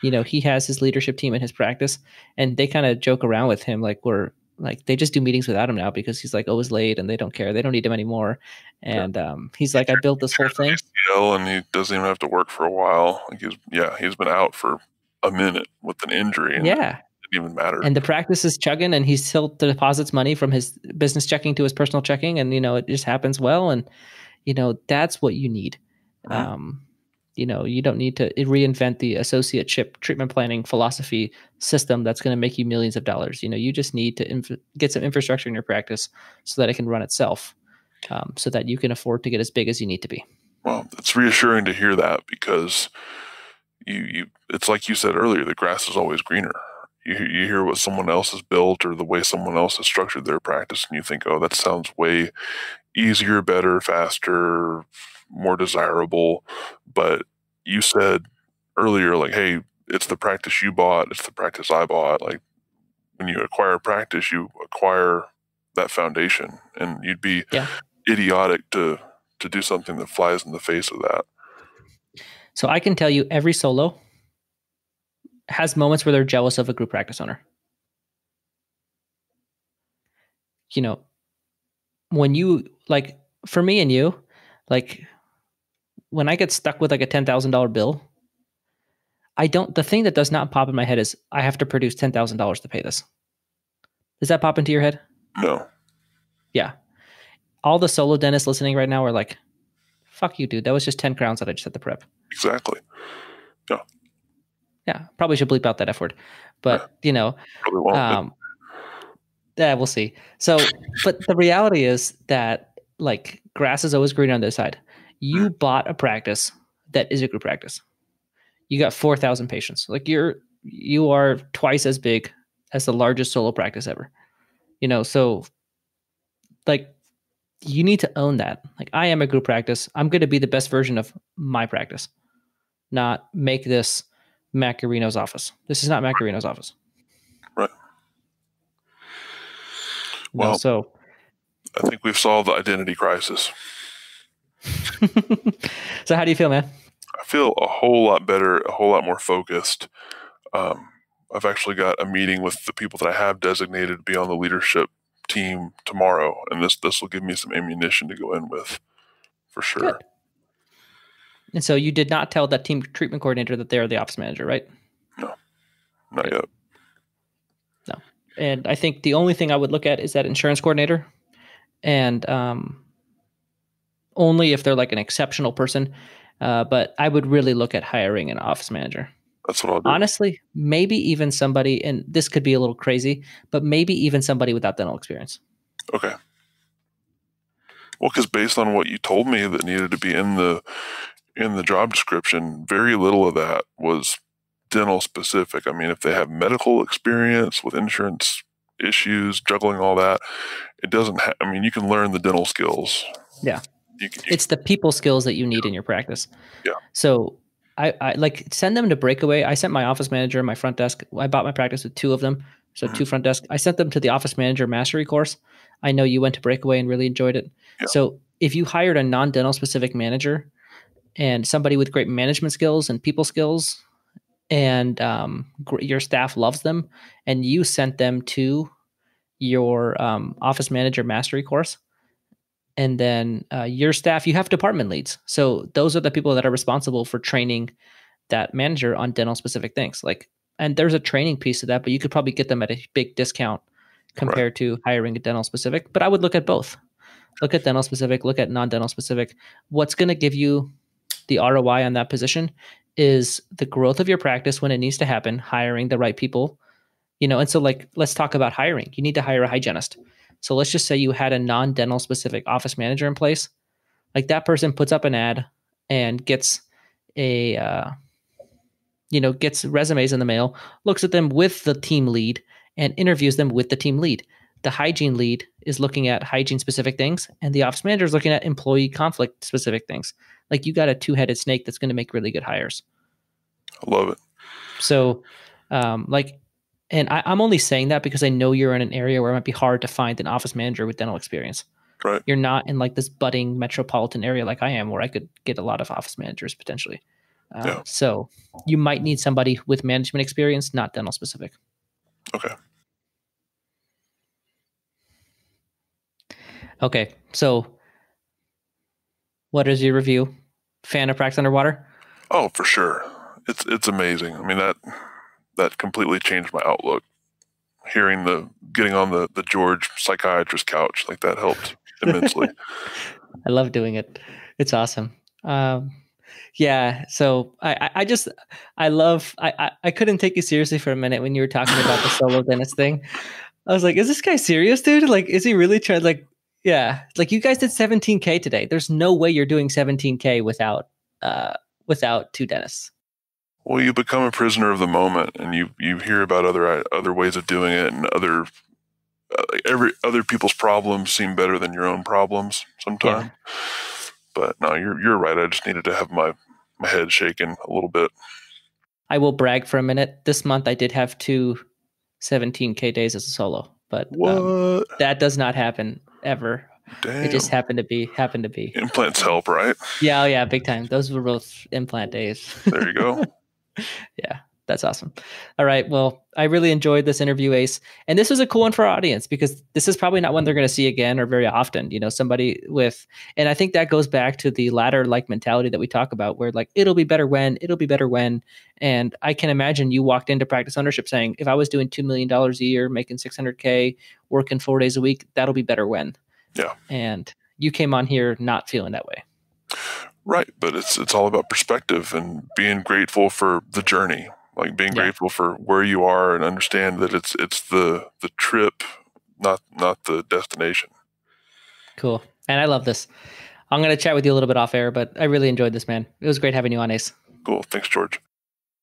you know he has his leadership team in his practice, and they kind of joke around with him like we're like they just do meetings without him now because he's like always late and they don't care. They don't need him anymore. And um, he's like, I built this whole thing. And he doesn't even have to work for a while. Like he's yeah, he's been out for a minute with an injury and Yeah. it didn't even matter. And the practice is chugging and he still deposits money from his business checking to his personal checking. And, you know, it just happens well. And, you know, that's what you need. Mhm. Um, you know, you don't need to reinvent the associateship treatment planning philosophy system that's going to make you millions of dollars. You know, you just need to inf- get some infrastructure in your practice so that it can run itself, um, so that you can afford to get as big as you need to be. Well, it's reassuring to hear that because you, you it's like you said earlier, the grass is always greener. You, you hear what someone else has built or the way someone else has structured their practice, and you think, oh, that sounds way easier, better, faster, more desirable. But you said earlier, like, hey, it's the practice you bought, it's the practice I bought. Like, when you acquire practice, you acquire that foundation, and you'd be Yeah. idiotic to to do something that flies in the face of that. So I can tell you every solo has moments where they're jealous of a group practice owner. You know, when you like for me and you, like when I get stuck with like a ten thousand dollar bill, I don't the thing that does not pop in my head is I have to produce ten thousand dollars to pay this. Does that pop into your head? No, Yeah. All the solo dentists listening right now are like, fuck you, dude. That was just 10 crowns that I just had to prep. exactly. Yeah. Yeah. Probably should bleep out that F word. But, you know, um, yeah, we'll see. So, but the reality is that like grass is always greener on this side. You bought a practice that is a group practice. You got 4,000 patients. Like you're, you are twice as big as the largest solo practice ever. You know, so like you need to own that. Like I am a group practice. I'm going to be the best version of my practice, not make this Matt Garino's office. This is not Matt Garino's office. Right. No, Well- so I think we've solved the identity crisis. so how do you feel, man? I feel a whole lot better, a whole lot more focused. Um, I've actually got a meeting with the people that I have designated to be on the leadership team tomorrow, and this this will give me some ammunition to go in with, for sure. Good. And so you did not tell that team treatment coordinator that they're the ops manager, right? No, not yet. No, and I think the only thing I would look at is that insurance coordinator, and um, only if they're like an exceptional person. Uh, but I would really look at hiring an office manager. That's what I'll do. Honestly, maybe even somebody, and this could be a little crazy, but maybe even somebody without dental experience. Okay. Well, because based on what you told me that needed to be in the in the job description, very little of that was dental specific. I mean, if they have medical experience with insurance issues, juggling all that, it doesn't. Ha- I mean, you can learn the dental skills. Yeah. You can. You, it's the people skills that you need in your practice. Yeah. So I, I like send them to breakaway. I sent my office manager, my front desk. I bought my practice with two of them. So Mhm. two front desk. I sent them to the office manager mastery course. I know you went to breakaway and really enjoyed it. Yeah. So if you hired a non-dental specific manager and somebody with great management skills and people skills and um, gr- your staff loves them and you sent them to your um, office manager mastery course and then uh, your staff you have department leads. So those are the people that are responsible for training that manager on dental specific things like and there's a training piece to that but you could probably get them at a big discount compared right. to hiring a dental specific but i would look at both. Look at dental specific look at non-dental specific. What's going to give you the roi on that position is the growth of your practice when it needs to happen hiring the right people you know and so like let's talk about hiring. You need to hire a hygienist so let's just say you had a non-dental specific office manager in place. Like that person puts up an ad and gets a uh, you know gets resumes in the mail looks at them with the team lead and interviews them with the team lead. The hygiene lead is looking at hygiene specific things and the office manager is looking at employee conflict specific things. Like you got a two-headed snake that's going to make really good hires. I love it. So um, like and I, am only saying that because i know you're in an area where it might be hard to find an office manager with dental experience right you're not in like this budding metropolitan area like i am where i could get a lot of office managers potentially uh, yeah. so you might need somebody with management experience not dental specific okay Okay, so what is your review? Fan of Practice Underwater? Oh, for sure. It's it's amazing. I mean that that completely changed my outlook. Hearing the getting on the the George psychiatrist couch like that helped immensely. I love doing it. It's awesome. Um, yeah. So I, I just I love I, I, I couldn't take you seriously for a minute when you were talking about the solo dentist thing. I was like, is this guy serious, dude? Like, is he really trying? Like, yeah, like you guys did 17k today. There's no way you're doing 17k without uh without two dentists. Well, you become a prisoner of the moment, and you you hear about other other ways of doing it, and other uh, every other people's problems seem better than your own problems sometimes. Yeah. But no, you're you're right. I just needed to have my my head shaken a little bit. I will brag for a minute. This month I did have two 17k days as a solo, but um, that does not happen ever. Damn. It just happened to be happened to be. Implants help, right? Yeah, oh yeah, big time. Those were both implant days. There you go. yeah, that's awesome. All right, well, I really enjoyed this interview, Ace, and this was a cool one for our audience because this is probably not one they're going to see again or very often. You know, somebody with, and I think that goes back to the ladder like mentality that we talk about, where like it'll be better when, it'll be better when, and I can imagine you walked into practice ownership saying, if I was doing two million dollars a year, making six hundred k, working four days a week, that'll be better when. Yeah. And you came on here not feeling that way. Right, but it's it's all about perspective and being grateful for the journey, like being yeah. grateful for where you are and understand that it's it's the the trip, not not the destination. Cool, and I love this. I'm going to chat with you a little bit off air, but I really enjoyed this, man. It was great having you on, Ace. Cool, thanks, George.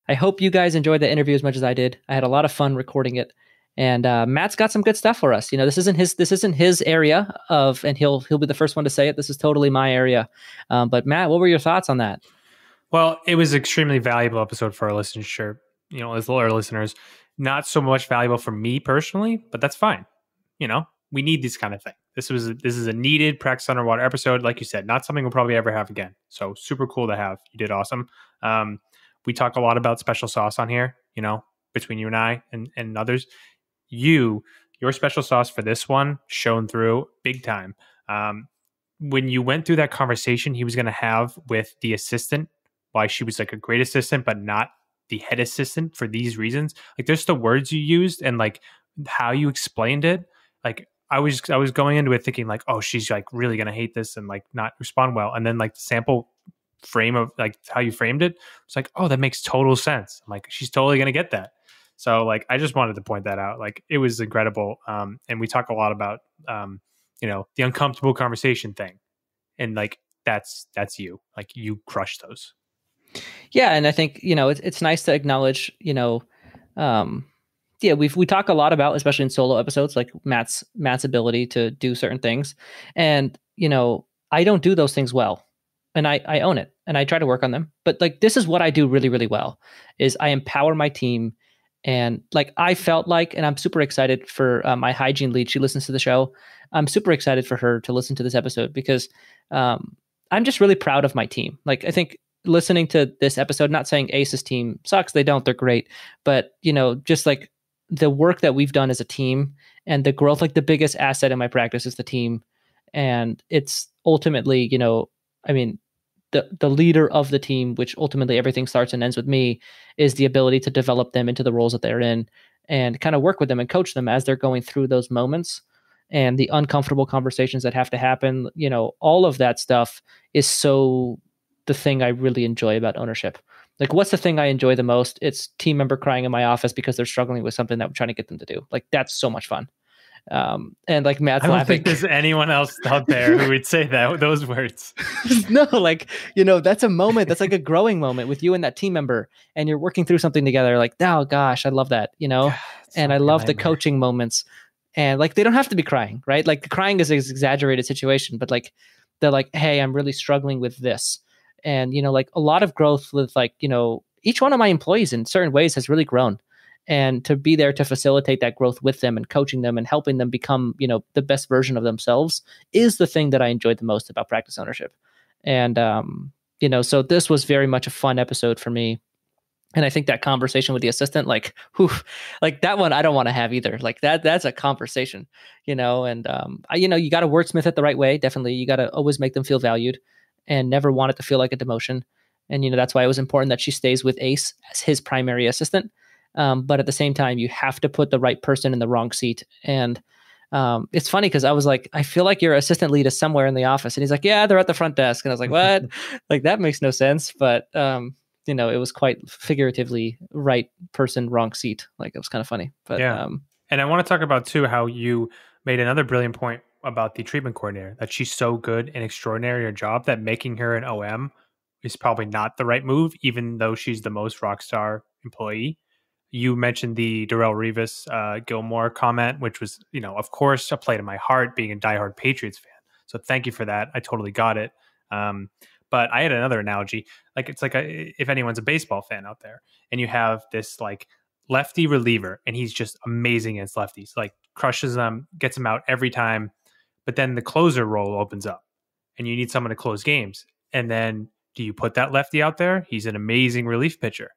I hope you guys enjoyed the interview as much as I did. I had a lot of fun recording it and uh, Matt's got some good stuff for us. You know, this isn't his this isn't his area of, and he'll he'll be the first one to say it. This is totally my area. Um, but Matt, what were your thoughts on that? Well, it was extremely valuable episode for our listeners. Sure, you know, as little our listeners, not so much valuable for me personally, but that's fine. You know, we need this kind of thing. This was this is a needed practice underwater episode, like you said, not something we'll probably ever have again. So super cool to have. You did awesome. Um, we talk a lot about special sauce on here. You know, between you and I and and others you your special sauce for this one shone through big time. Um, when you went through that conversation he was going to have with the assistant, why she was like a great assistant, but not the head assistant for these reasons. Like there's the words you used and like how you explained it. Like I was I was going into it thinking like, oh, she's like really gonna hate this and like not respond well. And then like the sample frame of like how you framed it, it's like, oh, that makes total sense. I'm like, she's totally gonna get that. So like I just wanted to point that out. Like it was incredible. Um, and we talk a lot about um, you know, the uncomfortable conversation thing. And like that's that's you. Like you crush those. Yeah, and I think, you know, it's it's nice to acknowledge, you know, um yeah, we we talk a lot about, especially in solo episodes, like Matt's Matt's ability to do certain things, and you know, I don't do those things well, and I I own it, and I try to work on them. But like, this is what I do really really well: is I empower my team and like I felt like, and I'm super excited for uh, my hygiene lead. She listens to the show. I'm super excited for her to listen to this episode because um, I'm just really proud of my team. Like I think listening to this episode, not saying Ace's team sucks, they don't, they're great, but you know, just like the work that we've done as a team and the growth like the biggest asset in my practice is the team and it's ultimately you know i mean the the leader of the team which ultimately everything starts and ends with me is the ability to develop them into the roles that they're in and kind of work with them and coach them as they're going through those moments. And the uncomfortable conversations that have to happen you know all of that stuff is so the thing i really enjoy about ownership. Like what's the thing i enjoy the most? It's team member crying in my office because they're struggling with something that i'm trying to get them to do. Like that's so much fun um, and like Matt's I don't laughing. think there's anyone else out there who would say that those words. no, like you know, that's a moment. That's like a growing moment with you and that team member, and you're working through something together. Like, oh gosh, I love that. You know, and I love the coaching moments. And like, they don't have to be crying, right? Like, crying is an exaggerated situation, but like, they're like, hey, I'm really struggling with this, and you know, like a lot of growth with like you know, each one of my employees in certain ways has really grown and to be there to facilitate that growth with them and coaching them and helping them become you know the best version of themselves is the thing that i enjoyed the most about practice ownership. And um you know so this was very much a fun episode for me. And i think that conversation with the assistant like whew, like that one i don't want to have either. Like that that's a conversation you know? And um I, you know you got to wordsmith it the right way definitely. You got to always make them feel valued and never want it to feel like a demotion. And you know that's why it was important that she stays with ace as his primary assistant um, but at the same time, you have to put the right person in the wrong seat. And um, it's funny because I was like, I feel like your assistant lead is somewhere in the office, and he's like, Yeah, they're at the front desk, and I was like, What? like that makes no sense. But um, you know, it was quite figuratively right person, wrong seat. Like it was kind of funny. But yeah. Um, and I want to talk about too how you made another brilliant point about the treatment coordinator that she's so good and extraordinary at her job that making her an OM is probably not the right move, even though she's the most rock star employee you mentioned the Darrelle Revis uh, Gilmore comment, which was, you know, of course, a play to my heart being a diehard Patriots fan. So thank you for that. I totally got it. Um, but I had another analogy. Like it's like a, if anyone's a baseball fan out there, and you have this like lefty reliever, and he's just amazing against lefties, like crushes them, gets them out every time. But then the closer role opens up, and you need someone to close games. And then do you put that lefty out there? He's an amazing relief pitcher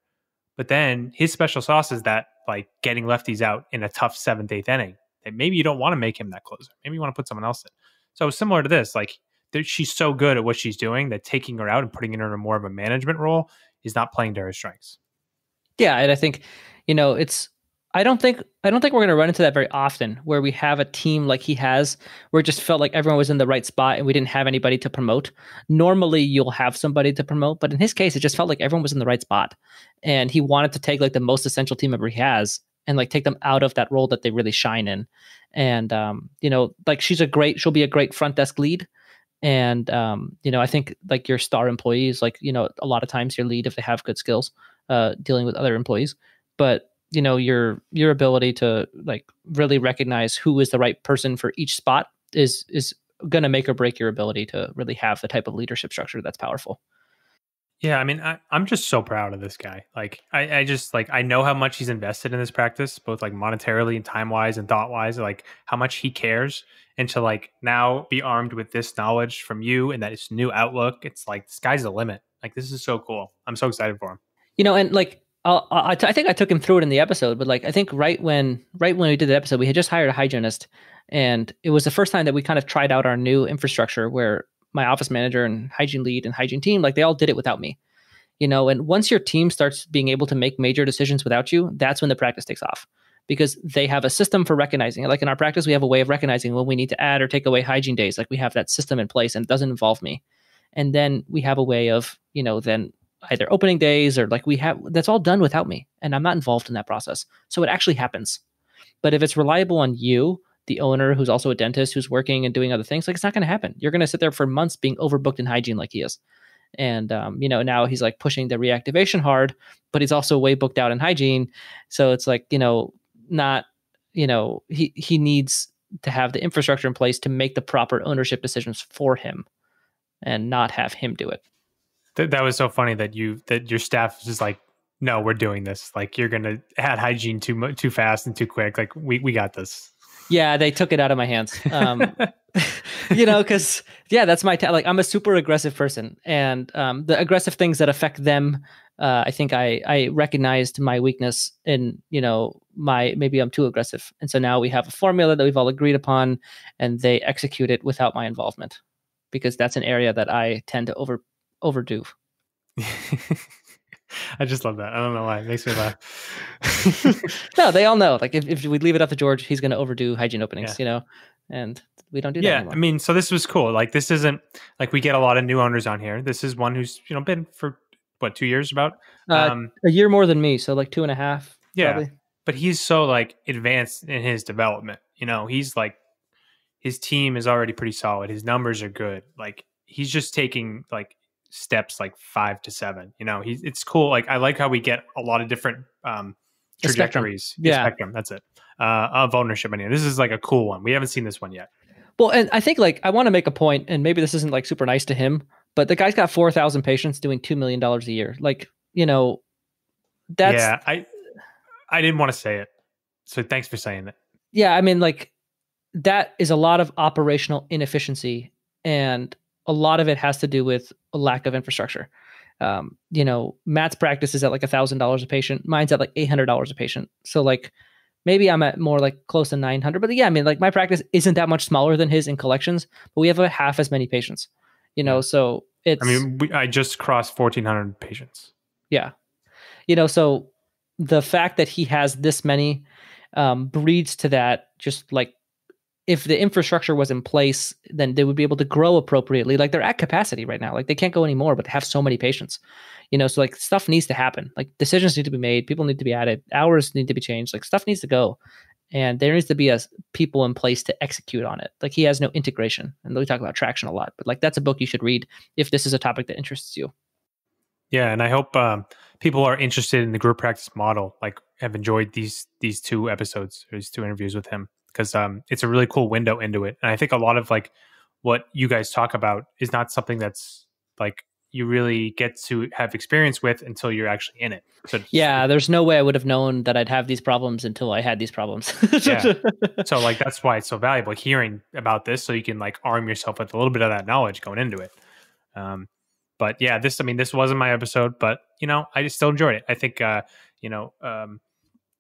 but then his special sauce is that like getting lefties out in a tough seventh, eighth inning. That maybe you don't want to make him that closer. Maybe you want to put someone else in. So similar to this, like she's so good at what she's doing that taking her out and putting her in a more of a management role is not playing to her strengths. Yeah, and I think you know it's I don't think I don't think we're going to run into that very often where we have a team like he has where it just felt like everyone was in the right spot and we didn't have anybody to promote. Normally you'll have somebody to promote, but in his case it just felt like everyone was in the right spot and he wanted to take like the most essential team member he has and like take them out of that role that they really shine in. And um you know, like she's a great she'll be a great front desk lead and um you know, I think like your star employees like, you know, a lot of times your lead if they have good skills uh dealing with other employees. But you know your your ability to like really recognize who is the right person for each spot is is going to make or break your ability to really have the type of leadership structure that's powerful. Yeah i mean I, am just so proud of this guy. Like I, I just like i know how much he's invested in this practice both like monetarily and time wise and thought wise like how much he cares. And to like now be armed with this knowledge from you and that it's new outlook it's like the sky's the limit. Like this is so cool. I'm so excited for him. You know and like I, I think I took him through it in the episode, but like I think right when right when we did the episode, we had just hired a hygienist, and it was the first time that we kind of tried out our new infrastructure where my office manager and hygiene lead and hygiene team like they all did it without me, you know. And once your team starts being able to make major decisions without you, that's when the practice takes off because they have a system for recognizing it. Like in our practice, we have a way of recognizing when we need to add or take away hygiene days. Like we have that system in place, and it doesn't involve me. And then we have a way of you know then either opening days or like we have that's all done without me and i'm not involved in that process. So it actually happens. But if it's reliable on you the owner who's also a dentist who's working and doing other things like it's not going to happen. You're going to sit there for months being overbooked in hygiene like he is. And um, you know now he's like pushing the reactivation hard but he's also way booked out in hygiene. So it's like you know not you know he he needs to have the infrastructure in place to make the proper ownership decisions for him and not have him do it Th- that was so funny that you that your staff is just like, no, we're doing this. Like you're gonna add hygiene too too fast and too quick. Like we we got this. Yeah, they took it out of my hands. Um, you know, because yeah, that's my ta- like I'm a super aggressive person, and um, the aggressive things that affect them uh, I think I I recognized my weakness in you know my maybe I'm too aggressive, and so now we have a formula that we've all agreed upon, and they execute it without my involvement, because that's an area that I tend to over overdo. I just love that. I don't know why. It makes me laugh. no, they all know. Like if, if we leave it up to George, he's going to overdo hygiene openings, yeah. you know, and we don't do that. Yeah, anymore. I mean, so this was cool. Like this isn't like we get a lot of new owners on here. This is one who's you know been for what two years about uh, um, a year more than me, so like two and a half. Yeah, probably. but he's so like advanced in his development. You know, he's like his team is already pretty solid. His numbers are good. Like he's just taking like steps like five to seven. You know, he's it's cool. Like I like how we get a lot of different um trajectories. Spectrum. Yeah, spectrum. That's it. Uh, of ownership here. This is like a cool one. We haven't seen this one yet. Well, and I think like I want to make a point, and maybe this isn't like super nice to him, but the guy's got four thousand patients doing two million dollars a year. Like you know, that's yeah. I I didn't want to say it, so thanks for saying it. Yeah, I mean, like that is a lot of operational inefficiency, and a lot of it has to do with a lack of infrastructure. Um, you know, Matt's practice is at like a thousand dollars a patient. Mine's at like eight hundred dollars a patient. So like maybe I'm at more like close to nine hundred. But yeah, I mean, like my practice isn't that much smaller than his in collections, but we have a half as many patients. You know, so it's. I mean, we, I just crossed fourteen hundred patients. Yeah, you know, so the fact that he has this many um, breeds to that just like if the infrastructure was in place, then they would be able to grow appropriately. Like they're at capacity right now. Like they can't go anymore, but they have so many patients. You know, so like stuff needs to happen. Like decisions need to be made, people need to be added, hours need to be changed, like stuff needs to go. And there needs to be a people in place to execute on it. Like he has no integration. And we talk about traction a lot, but like that's a book you should read if this is a topic that interests you. Yeah, and I hope um, people are interested in the group practice model. Like have enjoyed these these two episodes, these two interviews with him because um, it's a really cool window into it. And I think a lot of like what you guys talk about is not something that's like you really get to have experience with until you're actually in it. So yeah, there's no way I would have known that I'd have these problems until I had these problems. yeah. So like that's why it's so valuable hearing about this, so you can like arm yourself with a little bit of that knowledge going into it. Um, but yeah, this I mean this wasn't my episode, but you know I just still enjoyed it. I think uh, you know um,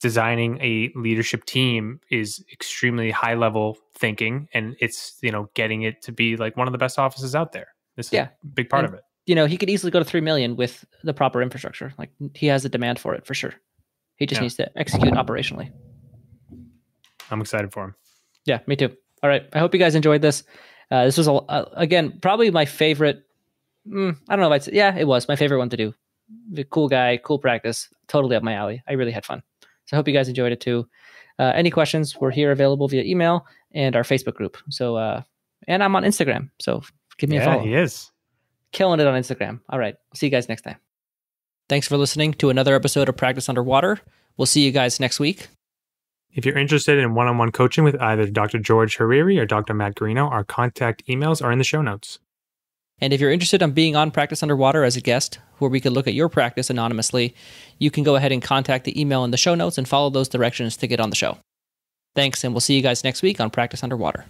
designing a leadership team is extremely high level thinking and it's you know getting it to be like one of the best offices out there. This is yeah. a big part and, of it. you know he could easily go to 3 million with the proper infrastructure. Like he has a demand for it for sure. He just yeah. needs to execute operationally. I'm excited for him. Yeah me too. All right i hope you guys enjoyed this. Uh, this was a, uh, again probably my favorite mm, i don't know if i'd say yeah it was my favorite one to do. The cool guy cool practice totally up my alley. I really had fun so I hope you guys enjoyed it too. Uh, any questions? We're here available via email and our Facebook group. So, uh, and I'm on Instagram. So give me yeah, a follow. he is killing it on Instagram. All right. See you guys next time. Thanks for listening to another episode of Practice Underwater. We'll see you guys next week. If you're interested in one on one coaching with either Dr. George Hariri or Dr. Matt Garino, our contact emails are in the show notes. And if you're interested in being on Practice Underwater as a guest, where we could look at your practice anonymously, you can go ahead and contact the email in the show notes and follow those directions to get on the show. Thanks, and we'll see you guys next week on Practice Underwater.